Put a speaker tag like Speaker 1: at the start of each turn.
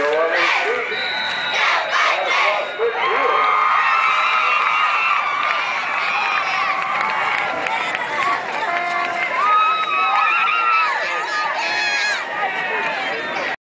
Speaker 1: Go on.